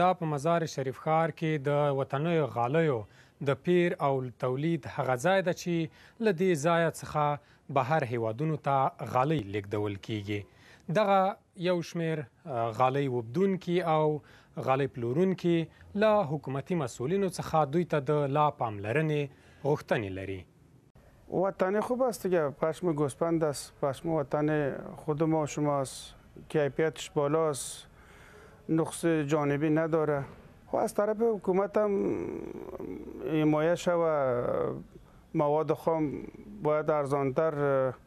دا په مزار شریف ښار کې د وطنیو غالیو د پیر او تولید هغه ځای ده چې له دې ځایه څخه بهر هیوادونو ته غالۍ لیږدول کیږي. دغه یو شمیر غالۍ اوبدونکي او غالۍ پلورونکي له حکومتي مسولینو څخه دوی ته د لا پاملرنې غوښتنې لري. وطن خوب است که پشم گوسپند است پشم وطن خود ما و شماست کیفیتش بالاست نقص جانبی نداره و خب از طرف حکومت هم حمایه و مواد خام باید ارزانتر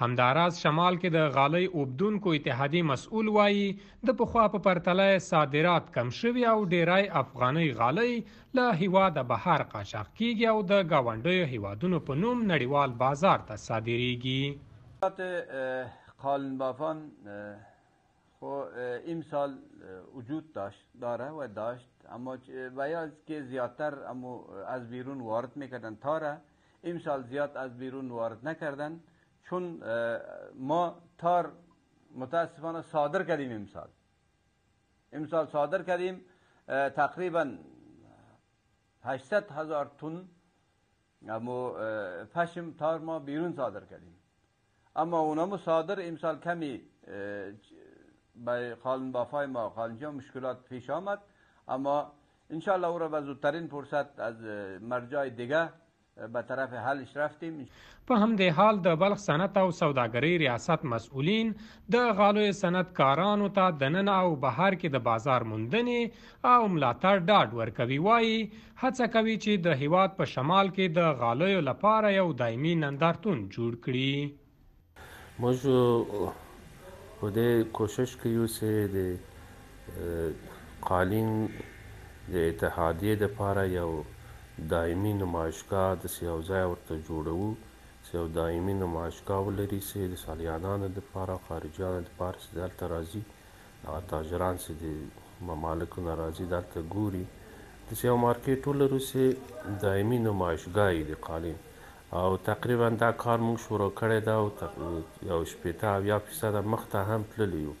همداراز شمال کې د غالۍ اوبدونکو اتحادې مسؤل وایي د پخوا په پرتله صادرات کم شوي او ډیری افغانۍ غالۍ له هیواده بهر قاچاق کیږي او د ګاونډیو هیوادونو په نوم نړیوال بازار ته صادریږي قالین بافان خو امسال وجود داشت داره و داشت اما و یا که زیادتر از بیرون وارد میکردن تاره امسال زیاد از بیرون وارد نکردن چون ما تار متاسفانه صادر کردیم امسال امسال صادر کردیم تقریبا 800 هزار تن اما پشم تار ما بیرون صادر کردیم اما اونا مصادر امسال کمی به قالن بافای ما قالنجا مشکلات پیش آمد اما انشاءالله او را به زودترین فرصت از مرجع دیگه به طرف حلش رفتیم په همدې حال د بلخ صنعت او سوداګرۍ ریاست مسؤلین د غالیو صنعت کارانو ته دننه او بهر کې د بازار موندنې او ملاتړ ډاډ ورکوي، وايي، هڅه کوي چې د هېواد په شمال کې د غالیو لپاره یو دایمي نندارتون جوړ کړي. موږ په دې کوشش کې یو چې د قالین د اتحادیې لپاره یو دایمي نمایشګاه داسې یو ځای ورته جوړوو چې یو دایمي نمایشګاه ولري چې د سالیانانو لپاره او خارجیانو لپاره چې دلته راځي هغه تاجران څه دي ممالکو نه راځي دلته ګوري داسې یو مارکیټ ولرو چې دایمي نمایشګاه یې د قالین او تقریبا دا کار موږ شروع کړی ده او یو شپېته اویا فیصده مخته هم تللي یو.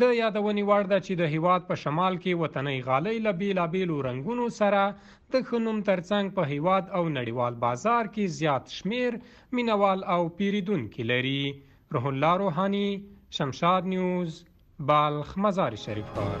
د یادونې وړ ده چې د هېواد په شمال کې وطنۍ غالۍ له بېلابېلو رنګونو سره د ښه نوم ترڅنګ په هېواد او نړیوال بازار کې زیات شمېر مینه وال او پېرېدونکي لري. روح الله روحاني شمشاد نیوز بلخ مزار شریف ښار